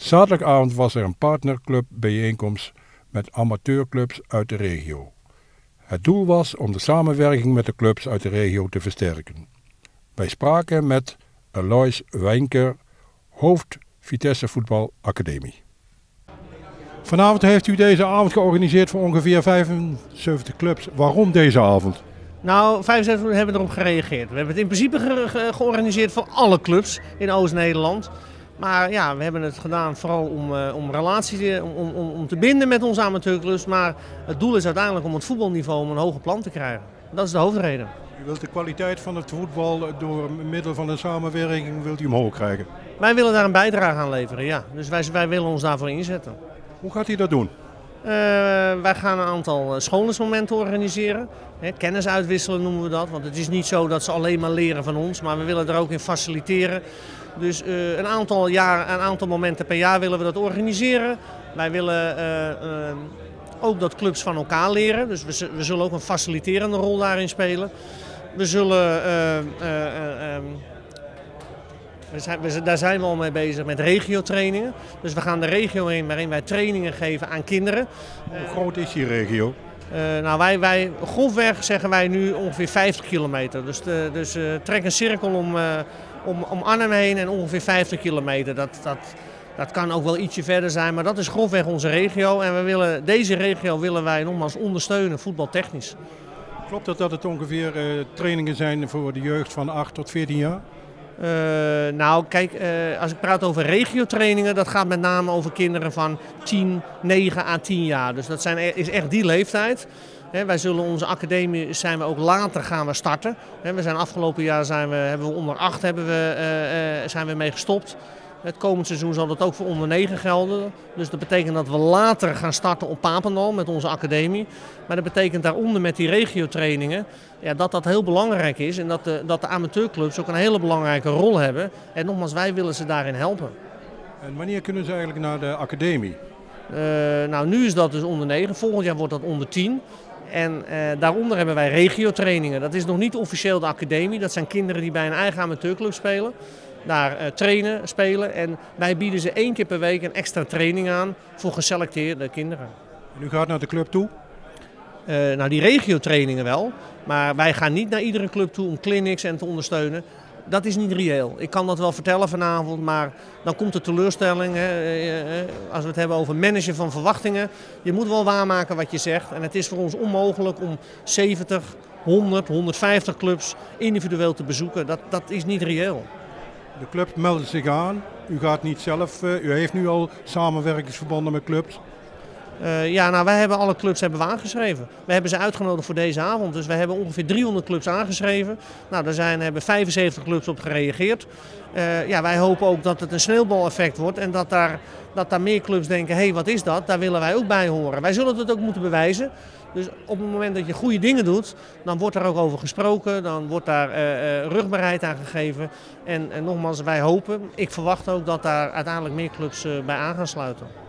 Zaterdagavond was er een partnerclub bijeenkomst met amateurclubs uit de regio. Het doel was om de samenwerking met de clubs uit de regio te versterken. Wij spraken met Alois Wijnker, hoofd Vitesse Voetbal Academie. Vanavond heeft u deze avond georganiseerd voor ongeveer 75 clubs. Waarom deze avond? Nou, 75 hebben erop gereageerd. We hebben het in principe ge ge georganiseerd voor alle clubs in Oost-Nederland. Maar ja, we hebben het gedaan vooral om, uh, om relaties om, om, om te binden met onze amateurclubs. Maar het doel is uiteindelijk om het voetbalniveau om een hoger plan te krijgen. Dat is de hoofdreden. U wilt de kwaliteit van het voetbal door middel van een samenwerking wilt u omhoog krijgen? Wij willen daar een bijdrage aan leveren, ja. Dus wij, wij willen ons daarvoor inzetten. Hoe gaat u dat doen? Uh, wij gaan een aantal scholingsmomenten organiseren. He, kennis uitwisselen noemen we dat. Want het is niet zo dat ze alleen maar leren van ons, maar we willen er ook in faciliteren. Dus uh, een, aantal jaar, een aantal momenten per jaar willen we dat organiseren. Wij willen ook dat clubs van elkaar leren. Dus we, we, zullen ook een faciliterende rol daarin spelen. We zullen we zijn, we, daar zijn we al mee bezig met regiotrainingen. Dus we gaan de regio in waarin wij trainingen geven aan kinderen. Hoe groot is die regio? Uh, nou, wij, wij, grofweg zeggen wij nu ongeveer 50 kilometer. Dus, de, dus uh, trek een cirkel om, uh, om, om Arnhem heen en ongeveer 50 kilometer. Dat, dat, dat kan ook wel ietsje verder zijn, maar dat is grofweg onze regio. En we willen, deze regio willen wij nogmaals ondersteunen, voetbaltechnisch. Klopt het dat het ongeveer trainingen zijn voor de jeugd van 8 tot 14 jaar? Uh, nou, kijk, uh, als ik praat over regiotrainingen, dat gaat met name over kinderen van 10, 9 à 10 jaar. Dus dat zijn, is echt die leeftijd. Wij zullen onze academie zijn we ook later gaan we starten. We zijn afgelopen jaar zijn we, hebben we onder 8 hebben we, uh, zijn we mee gestopt. Het komend seizoen zal dat ook voor onder 9 gelden. Dus dat betekent dat we later gaan starten op Papendal met onze academie. Maar dat betekent daaronder met die regiotrainingen ja, dat dat heel belangrijk is. En dat de, dat de amateurclubs ook een hele belangrijke rol hebben. En nogmaals, wij willen ze daarin helpen. En wanneer kunnen ze eigenlijk naar de academie? Uh, nou, nu is dat dus onder 9. Volgend jaar wordt dat onder 10. En uh, daaronder hebben wij regiotrainingen. Dat is nog niet officieel de academie. Dat zijn kinderen die bij een eigen amateurclub spelen daar uh, trainen, spelen. En wij bieden ze één keer per week een extra training aan voor geselecteerde kinderen. En u gaat naar de club toe? Uh, nou, die regiotrainingen wel. Maar wij gaan niet naar iedere club toe om clinics en te ondersteunen. Dat is niet reëel. Ik kan dat wel vertellen vanavond, maar dan komt de teleurstelling. Hè, als we het hebben over managen van verwachtingen. Je moet wel waarmaken wat je zegt. En het is voor ons onmogelijk om 70, 100, 150 clubs individueel te bezoeken. Dat, dat is niet reëel. De club meldt zich aan. U gaat niet zelf, uh, u heeft nu al samenwerkingsverbanden met clubs. Uh, ja, nou wij hebben alle clubs hebben we aangeschreven. We hebben ze uitgenodigd voor deze avond. Dus we hebben ongeveer 300 clubs aangeschreven. Nou, daar zijn, hebben 75 clubs op gereageerd. Uh, ja, wij hopen ook dat het een sneeuwbaleffect wordt en dat daar, dat daar meer clubs denken, hé hey, wat is dat? Daar willen wij ook bij horen. Wij zullen het ook moeten bewijzen. Dus op het moment dat je goede dingen doet, dan wordt daar ook over gesproken, dan wordt daar uh, rugbaarheid aan gegeven. En, en nogmaals, wij hopen, ik verwacht ook dat daar uiteindelijk meer clubs bij aan gaan sluiten.